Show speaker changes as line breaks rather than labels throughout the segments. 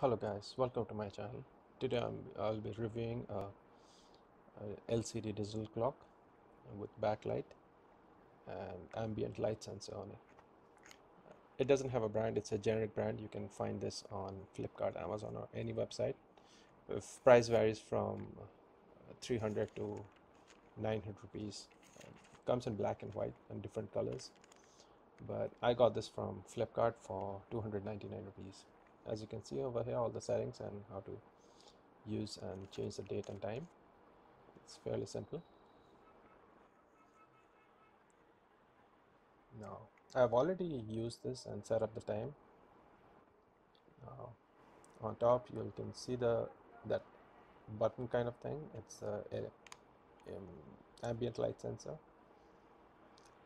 Hello guys, welcome to my channel. Today I'm, I'll be reviewing a, a LCD digital clock with backlight and ambient light sensor on it. It doesn't have a brand, it's a generic brand. You can find this on Flipkart, Amazon or any website. If price varies from uh, 300 to 900 rupees. comes in black and white and different colors. But I got this from Flipkart for 299 rupees as you can see over here all the settings and how to use and change the date and time. It's fairly simple. Now I've already used this and set up the time. Now on top you can see the that button kind of thing. It's a, a um, ambient light sensor.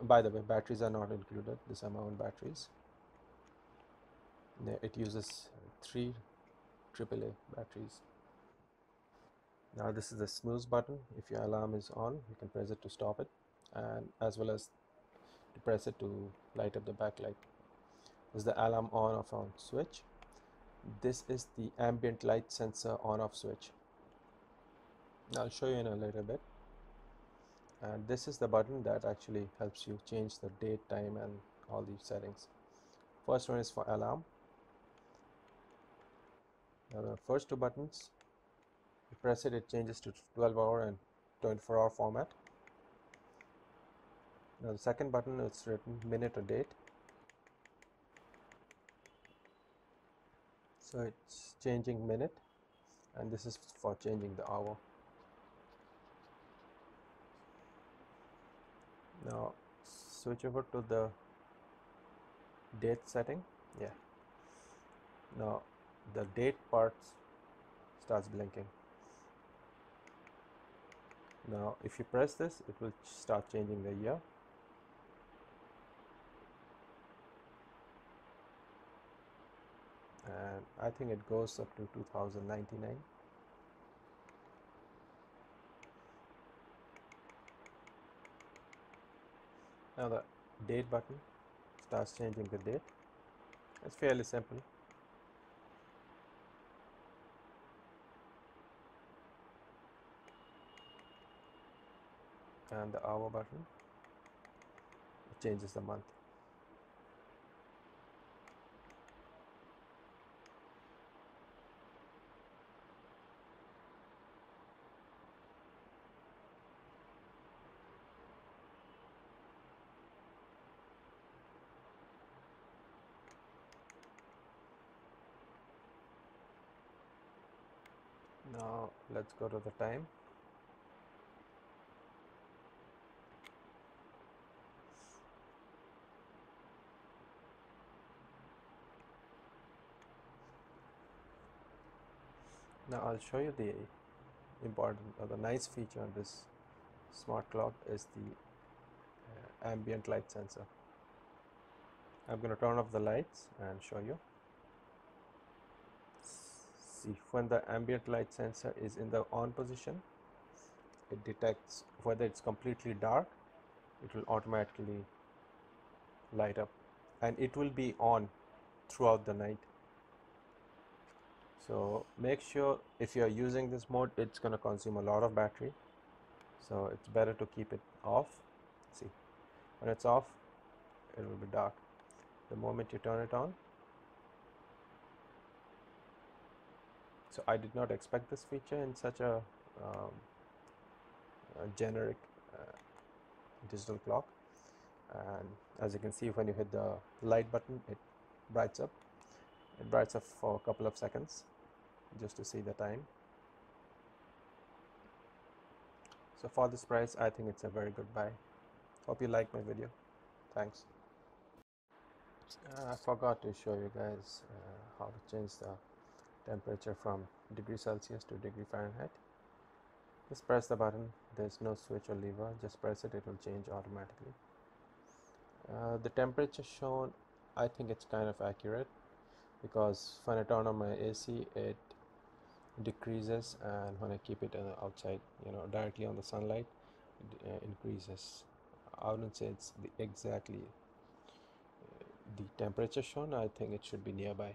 By the way batteries are not included. My own batteries it uses three AAA batteries. Now this is the snooze button. If your alarm is on you can press it to stop it and as well as to press it to light up the backlight. This is the alarm on off on switch? This is the ambient light sensor on off switch. I'll show you in a little bit. And this is the button that actually helps you change the date time and all these settings. First one is for alarm the uh, first two buttons you press it it changes to 12 hour and 24 hour format. Now the second button it's written minute or date. So it's changing minute and this is for changing the hour. Now switch over to the date setting. Yeah. Now the date part starts blinking. Now if you press this it will start changing the year. And I think it goes up to 2099 now the date button starts changing the date. It's fairly simple and the hour button. It changes the month. Now let's go to the time now I'll show you the important or the nice feature of this smart clock is the uh, ambient light sensor. I'm going to turn off the lights and show you. See when the ambient light sensor is in the on position it detects whether it's completely dark it will automatically light up and it will be on throughout the night so make sure if you are using this mode it's going to consume a lot of battery. So it's better to keep it off. See when it's off it will be dark. The moment you turn it on. So I did not expect this feature in such a, um, a generic uh, digital clock. And as you can see when you hit the light button it brights up. It brights up for a couple of seconds just to see the time. So for this price I think it's a very good buy. Hope you like my video. Thanks. Uh, I forgot to show you guys uh, how to change the temperature from degree Celsius to degree Fahrenheit. Just press the button. There's no switch or lever. Just press it. It will change automatically. Uh, the temperature shown I think it's kind of accurate because when I turn on my AC it decreases and when I keep it outside you know directly on the sunlight it uh, increases. I wouldn't say it's the exactly uh, the temperature shown. I think it should be nearby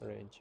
range